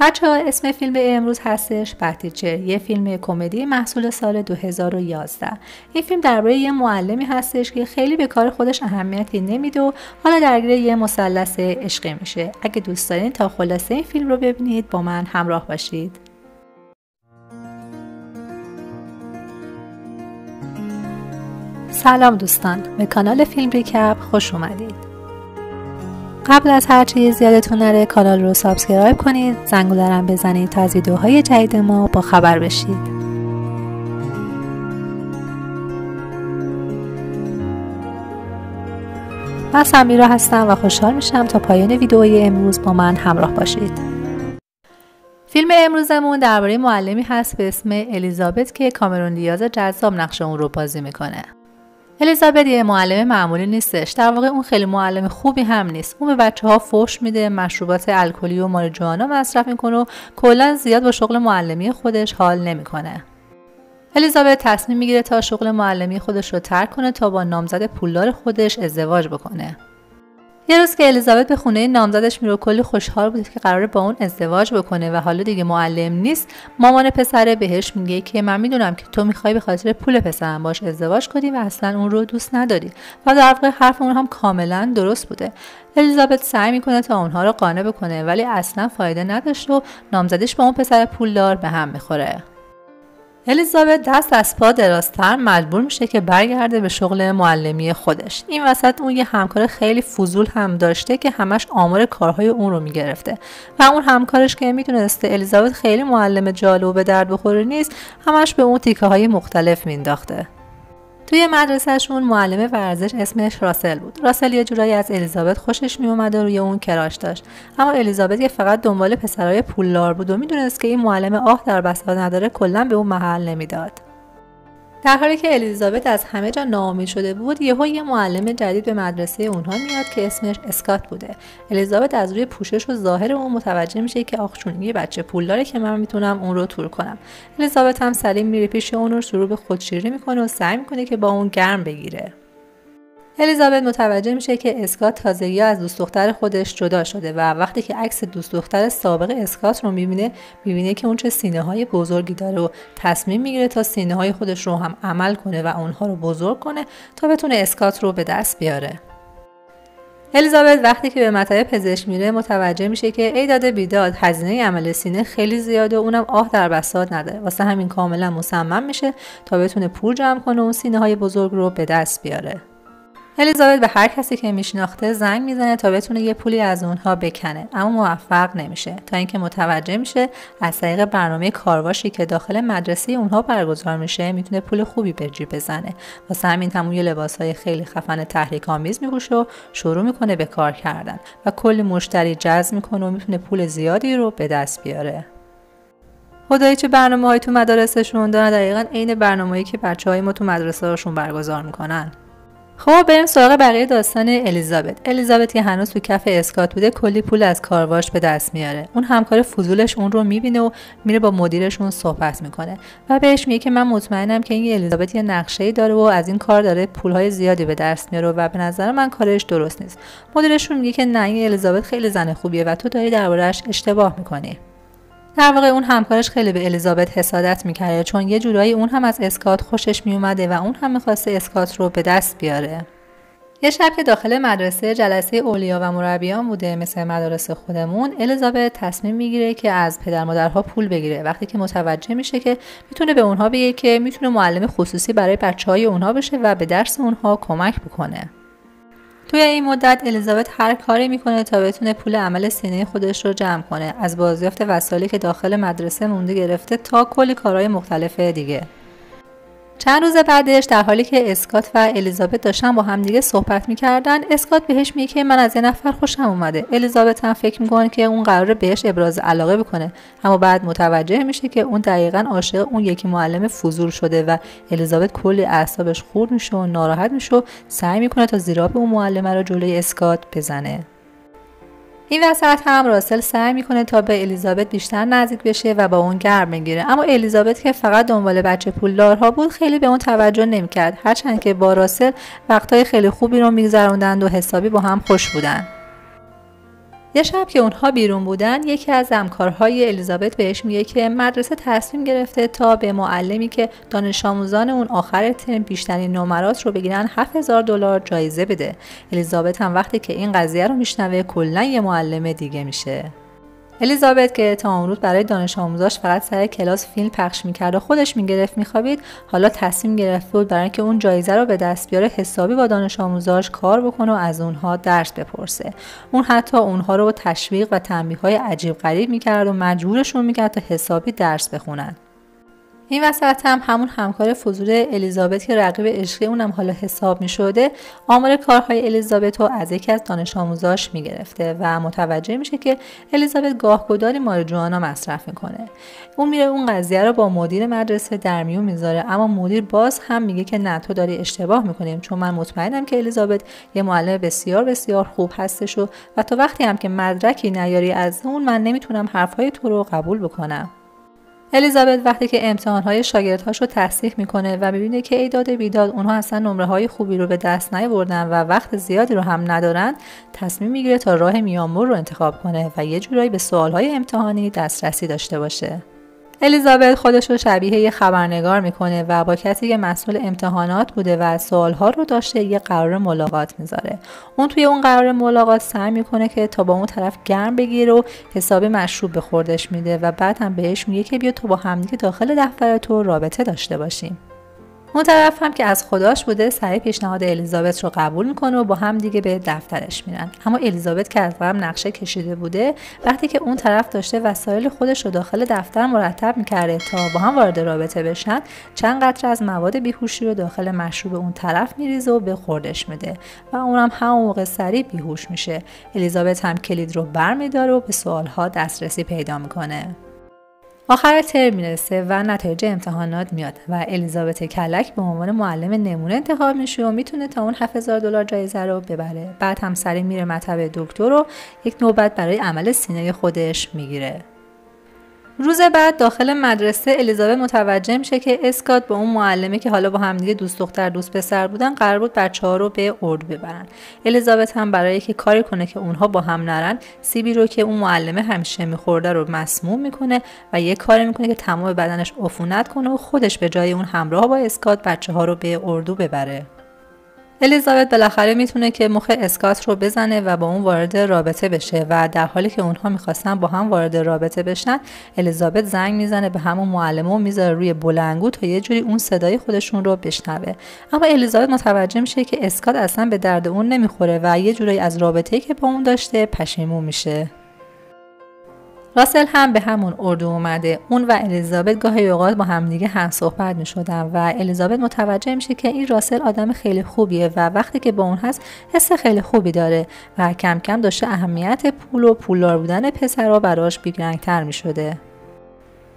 بچه ها اسم فیلم امروز هستش بتیچر یه فیلم کمدی محصول سال 2011 این فیلم درباره یه معلمی هستش که خیلی به کار خودش اهمیتی نمیده و حالا درگیر یه مثلث عشقی میشه. اگه دوست دارین تا خلاصه این فیلم رو ببینید با من همراه باشید. سلام دوستان. به کانال فیلم ریکپ خوش اومدید. قبل از هر چیز یادتون نره کانال رو subscribe کنید زنگولرم بزنید تا از ویدیوهای جدید ما با خبر بشید. من سمیرا هستم و خوشحال میشم تا پایان ویدیوی امروز با من همراه باشید. فیلم امروزمون درباره معلمی هست به اسم الیزابت که کامرون دیاز جذاب نقش اون رو بازی می‌کنه. الیزابت یه معلم معمولی نیستش. در واقع اون خیلی معلم خوبی هم نیست. اون به بچه ها فوش میده مشروبات الکلی و ماریجوانا مصرف می‌کنه و کلا زیاد با شغل معلمی خودش حال نمی‌کنه. الیزابت تصمیم می‌گیره تا شغل معلمی خودش رو ترک کنه تا با نامزد پولدار خودش ازدواج بکنه. یه روز که الیزابت به خونه نامزدش میره کلی خوشحال بود که قراره با اون ازدواج بکنه و حالا دیگه معلم نیست مامان پسره بهش میگه که من می‌دونم که تو می‌خوای به خاطر پول پسرم باش ازدواج کنی و اصلا اون رو دوست نداری و در واقع حرف اون هم کاملا درست بوده. الیزابت سعی می‌کنه تا اونها رو قانع بکنه ولی اصلا فایده نداشت و نامزدش با اون پسر پولدار به هم می‌خوره. الیزابت دست از پا درازتر مجبور میشه که برگرده به شغل معلمی خودش. این وسط اون یه همکار خیلی فضول هم داشته که همش آمار کارهای اون رو می‌گرفته. و اون همکارش که می‌دونسته الیزابت خیلی معلم جالب و به درد بخوره نیست همش به اون تیکه های مختلف مینداخته. توی مدرسهشون معلم ورزش اسمش راسل بود. راسل یه جورایی از الیزابت خوشش میومد و روی اون کراش داشت. اما الیزابت که فقط دنبال پسرای پولدار بود و می‌دونست که این معلم آه در بساط نداره کلا به اون محل نمی‌داد. در حالی که الیزابت از همه جا ناامید شده بود یهو یه معلم جدید به مدرسه اونها میاد که اسمش اسکات بوده. الیزابت از روی پوشش و ظاهر اون متوجه میشه که آخچون یه بچه پولداره که من می‌تونم اون رو تور کنم. الیزابت هم سلیم میره پیش اون رو شروع به خودشیری می‌کنه و سعی می‌کنه که با اون گرم بگیره. الیزابت متوجه میشه که اسکات تازگی از دوست دختر خودش جدا شده و وقتی که عکس دوست دختر سابق اسکات رو می‌بینه می‌بینه که اون چه سینه های بزرگی داره و تصمیم می‌گیره تا سینه های خودش رو هم عمل کنه و اونها رو بزرگ کنه تا بتونه اسکات رو به دست بیاره. الیزابت وقتی که به مطب پزشک میره متوجه میشه که ای داده بیداد هزینه عمل سینه خیلی زیاده و اونم آه در بساط نداره. واسه همین کاملا مصمم میشه تا بتونه پول جمع کنه و اون سینه های بزرگ رو به دست بیاره. الیزابت به هر کسی که میشناخته زنگ می‌زنه تا بتونه یه پولی از اونها بکنه اما موفق نمیشه. تا اینکه متوجه میشه از طریق برنامه کارواشی که داخل مدرسه اونها برگزار میشه می‌تونه پول خوبی به جیب بزنه. واسه همین تموم یه لباس های خیلی خفن تحریک آمیز میپوشه و شروع می‌کنه به کار کردن و کلی مشتری جذب می‌کنه و می‌تونه پول زیادی رو به دست بیاره. خدایی چه برنامه های تو مدارسشون دارن؟ دقیقا عین برنامه‌ای که بچه های ما تو مدرسه هاشون برگزار می‌کنن. خب بریم سراغ بقیه داستان الیزابت. الیزابت که هنوز تو کف اسکات بوده کلی پول از کارواش به دست میاره. اون همکار فضولش اون رو می‌بینه و میره با مدیرشون صحبت می‌کنه. و بهش میگه که من مطمئنم که این الیزابت یه نقشه داره و از این کار داره پولهای زیادی به دست میاره و به نظر من کارش درست نیست. مدیرشون میگه که نه این الیزابت خیلی زن خوبیه و تو داری دربارهش اشتباه می‌کنی. در واقع اون همکارش خیلی به الیزابت حسادت می‌کرده چون یه جورایی اون هم از اسکات خوشش میومده و اون هم می‌خواسته اسکات رو به دست بیاره. یه شب که داخل مدرسه جلسه اولیا و مربیان بوده مثل مدارس خودمون الیزابت تصمیم می‌گیره که از پدر مادرها پول بگیره. وقتی که متوجه میشه که می‌تونه به اونها بگه که می‌تونه معلم خصوصی برای بچه های اونها بشه و به درس اونها کمک بکنه. توی این مدت الیزابت هر کاری می‌کنه تا بتونه پول عمل سینه خودش رو جمع کنه. از بازیافت وسایلی که داخل مدرسه مونده گرفته تا کلی کارهای مختلف دیگه. چند روز بعدش در حالی که اسکات و الیزابت داشتن با همدیگه صحبت می‌کردن اسکات بهش میگه که من از یه نفر خوشم اومده. الیزابت هم فکر می‌کنه که اون قراره بهش ابراز علاقه بکنه. اما بعد متوجه میشه که اون دقیقا عاشق اون یکی معلم فضول شده و الیزابت کلی اعصابش خورد میشه و ناراحت میشه و سعی می‌کنه تا زیراب اون معلمه رو جلوی اسکات بزنه. این وسط هم راسل سعی می‌کنه تا به الیزابت بیشتر نزدیک بشه و با اون گرم بگیره. اما الیزابت که فقط دنبال بچه پولدارها بود خیلی به اون توجه نمی‌کرد. هرچند که با راسل وقتهای خیلی خوبی رو میگذروندند و حسابی با هم خوش بودن. یه شب که اونها بیرون بودن یکی از همکارهای الیزابت بهش میگه که مدرسه تصمیم گرفته تا به معلمی که دانش آموزان اون آخر ترم بیشترین نمرات رو بگیرن 7000 دلار جایزه بده. الیزابت هم وقتی که این قضیه رو میشنوه کلا یه معلم دیگه میشه. الیزابت که تا اون روز برای دانش آموزاش فقط سر کلاس فیلم پخش می‌کرد و خودش می‌گرفت میخوابید. حالا تصمیم گرفت بود برای اینکه اون جایزه رو به دست بیاره حسابی با دانش آموزاش کار بکنه و از اونها درس بپرسه. اون حتی اونها رو تشویق و تنبیه های عجیب غریب می‌کرد و مجبورشون می‌کرد تا حسابی درس بخونن. این وسط هم همون همکار فضول الیزابت که رقیب عشقی اونم حالا حساب می شده آمار کارهای الیزابت رو از یکی از دانش آموزاش می گرفته و متوجه میشه که الیزابت گاهگداری مارجوانا مصرف می‌کنه. اون میره اون قضیه رو با مدیر مدرسه در میون می‌ذاره اما مدیر باز هم میگه که نه تو داری اشتباه می‌کنیم چون من مطمئنم که الیزابت یه معلم بسیار بسیار خوب هستش و و تا وقتی هم که مدرکی نیاری از اون من نمی‌تونم حرفهای تو رو قبول بکنم. الیزابت وقتی که امتحانهای شاگردهاش رو تصدیح می‌کنه و می‌بینه که ایداد بیداد اونها اصلا نمره های خوبی رو به دست نیاوردن و وقت زیادی رو هم ندارن تصمیم می‌گیره تا راه میامور رو انتخاب کنه و یه جورایی به سوالهای امتحانی دسترسی داشته باشه. الیزابت خودش رو شبیه یه خبرنگار می‌کنه و با کسی که مسئول امتحانات بوده و سوالها رو داشته یه قرار ملاقات می‌ذاره. اون توی اون قرار ملاقات سعی می‌کنه که تا با اون طرف گرم بگیره و حساب مشروب به خوردش میده و بعد هم بهش میگه که بیا تو با همدیگه داخل دفتر تو رابطه داشته باشیم. اون طرف هم که از خداش بوده سریع پیشنهاد الیزابت رو قبول می‌کنه و با هم دیگه به دفترش میرن. اما الیزابت که از قبل نقشه کشیده بوده وقتی که اون طرف داشته وسایل خودش رو داخل دفتر مرتب می‌کرده تا با هم وارد رابطه بشن چند قطره از مواد بیهوشی رو داخل مشروب اون طرف میریزه و به خوردش میده و اونم همون موقع سریع بیهوش میشه. الیزابت هم کلید رو برمیداره و به سوالها دسترسی پیدا می‌کنه. آخر ترم می‌رسه و نتایج امتحانات میاد و الیزابت کلک به عنوان معلم نمونه انتخاب میشه و می‌تونه تا اون 7000 دلار جایزه رو ببره. بعد هم سری میره مطب دکتر و یک نوبت برای عمل سینه خودش می‌گیره. روز بعد داخل مدرسه الیزابت متوجه میشه که اسکات با اون معلمه که حالا با همدیگه دوست دختر دوست پسر بودن قرار بود بچه ها رو به اردو ببرن. الیزابت هم برای که کاری کنه که اونها با هم نرن سیبی رو که اون معلمه همیشه میخورده رو مسموم می‌کنه و یه کاری می‌کنه که تمام بدنش عفونت کنه و خودش به جای اون همراه با اسکات بچه ها رو به اردو ببره. الیزابت بالاخره می‌تونه که مخ اسکات رو بزنه و با اون وارد رابطه بشه و در حالی که اونها می‌خواستن با هم وارد رابطه بشن الیزابت زنگ می‌زنه به همون معلمه و می‌ذاره روی بلنگو تا یه جوری اون صدای خودشون رو بشنوه. اما الیزابت متوجه میشه که اسکات اصلا به درد اون نمی‌خوره و یه جوری از رابطه که با اون داشته پشیمون میشه. راسل هم به همون اردو اومده. اون و الیزابت گاهی اوقات با همدیگه هم صحبت می شدن و الیزابت متوجه میشه که این راسل آدم خیلی خوبیه و وقتی که با اون هست حس خیلی خوبی داره و کم کم داشته اهمیت پول و پولدار بودن پسرها براش بیگرنگتر می شده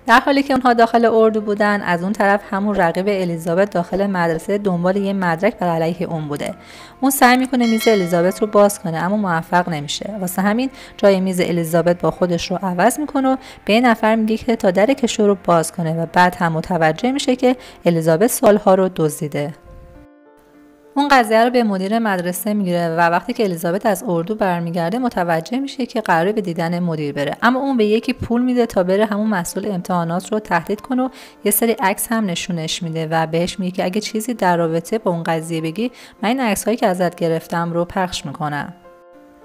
در حالی که اونها داخل اردو بودن از اون طرف همون رقیب الیزابت داخل مدرسه دنبال یه مدرک بر علیه اون بوده. اون سعی می‌کنه میز الیزابت رو باز کنه اما موفق نمیشه. واسه همین جای میز الیزابت با خودش رو عوض می‌کنه و به یه نفر میگه که تا در کشو رو باز کنه و بعد هم متوجه میشه که الیزابت سالها رو دزدیده. اون قضیه رو به مدیر مدرسه می‌گیره و وقتی که الیزابت از اردو برمیگرده متوجه میشه که قراره به دیدن مدیر بره. اما اون به یکی پول میده تا بره همون مسئول امتحانات رو تهدید کنه و یه سری عکس هم نشونش میده و بهش میگه که اگه چیزی در رابطه با اون قضیه بگی من این عکس هایی که ازت گرفتم رو پخش می‌کنم.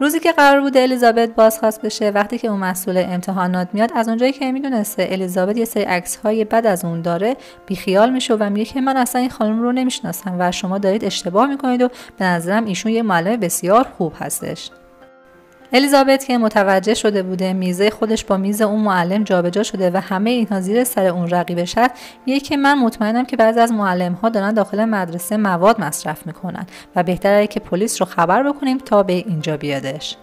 روزی که قرار بوده الیزابت بازخواست بشه وقتی که اون مسئول امتحانات میاد از اونجایی که می‌دونسته الیزابت یه سری عکس های بد از اون داره بیخیال میشه و میگه که من اصلا این خانم رو نمی‌شناسم و شما دارید اشتباه می‌کنید و به نظرم ایشون یه معلم بسیار خوب هستش. الیزابت که متوجه شده بوده میزه خودش با میز اون معلم جابجا شده و همه اینها زیر سر اون رقیبش هست میگه که من مطمئنم که بعضی از معلم ها دارن داخل مدرسه مواد مصرف می‌کنن و بهتره که پلیس رو خبر بکنیم تا به اینجا بیادش.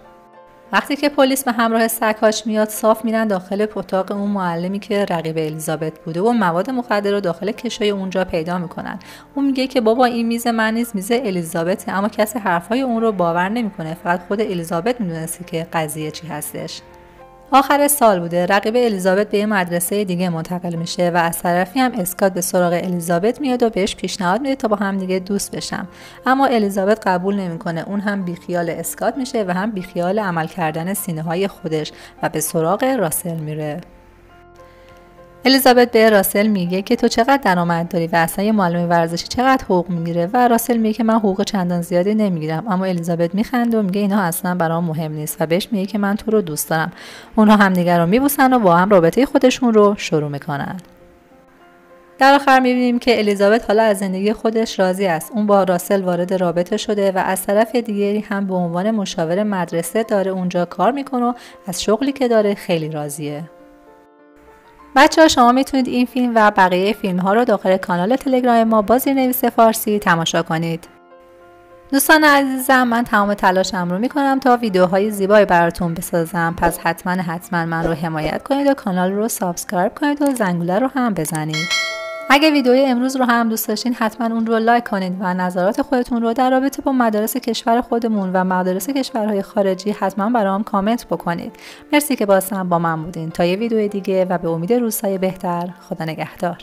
وقتی که پلیس به همراه سگهاش میاد صاف میرن داخل اتاق اون معلمی که رقیب الیزابت بوده و مواد مخدر رو داخل کشای اونجا پیدا می‌کنن. اون میگه که بابا این میز من نیست میز الیزابته اما کسی حرفای اون رو باور نمی‌کنه. فقط خود الیزابت می‌دونسته که قضیه چی هستش. آخر سال بوده. رقیب الیزابت به یه مدرسه دیگه منتقل میشه و از طرفی هم اسکات به سراغ الیزابت میاد و بهش پیشنهاد میده تا با هم دیگه دوست بشم اما الیزابت قبول نمی‌کنه. اون هم بیخیال اسکات میشه و هم بیخیال عمل کردن سینه های خودش و به سراغ راسل میره. الیزابت به راسل میگه که تو چقدر درآمد داری و اصلا یه معلم ورزشی چقدر حقوق می‌گیره و راسل میگه که من حقوق چندان زیادی نمی‌گیرم. اما الیزابت میخنده و میگه اینها اصلا برام مهم نیست و بهش میگه که من تو رو دوست دارم. اونها همدیگر رو میبوسن و با هم رابطه خودشون رو شروع می‌کنن. در آخر می‌بینیم که الیزابت حالا از زندگی خودش راضی است. اون با راسل وارد رابطه شده و از طرف دیگری هم به عنوان مشاور مدرسه داره اونجا کار می‌کنه و از شغلی که داره خیلی راضیه. بچه ها شما می‌تونید این فیلم و بقیه فیلم ها رو داخل کانال تلگرام ما با زیرنویس فارسی تماشا کنید. دوستان عزیزم من تمام تلاشم رو می‌کنم تا ویدیوهای زیبایی براتون بسازم پس حتما حتما من رو حمایت کنید و کانال رو subscribe کنید و زنگوله رو هم بزنید. اگه ویدیوی امروز رو هم دوست داشتین حتما اون رو لایک کنید و نظرات خودتون رو در رابطه با مدارس کشور خودمون و مدارس کشورهای خارجی حتما برام کامنت بکنید. مرسی که بازم با من بودین. تا یه ویدیو دیگه و به امید روزهای بهتر خدا نگهدار.